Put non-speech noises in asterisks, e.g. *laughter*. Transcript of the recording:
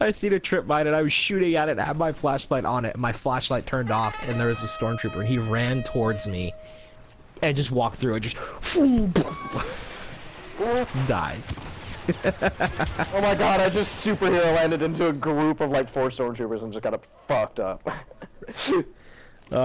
I seen a trip mine and I was shooting at it, had my flashlight on it, and my flashlight turned off, and there was a stormtrooper. He ran towards me and just walked through it, just *laughs* dies. oh my god, I just superhero landed into a group of like four stormtroopers and just got fucked up. Uh,